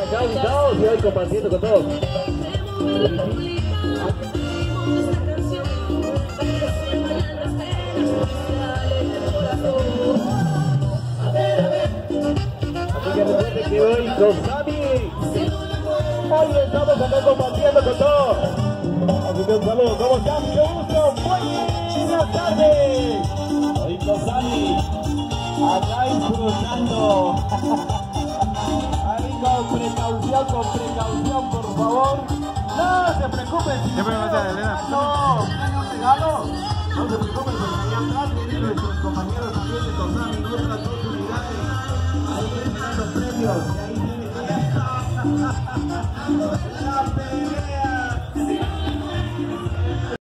acá invitados y hoy compartiendo con todos. Así que recuerden que hoy con Sami, hoy estamos acá compartiendo con todos. Así que un saludo, ¿cómo están? ¡Qué gusto! Buenas tardes. Hoy con Sami, acá disfrutando. Precaución, con precaución, por favor. No se preocupen. Si Siempre me vas a Elena. No, un regalo. No se preocupen, porque allá atrás vienen nuestros compañeros también de Tosami en otras dos unidades. Ahí vienen los premios. Y ahí vienen.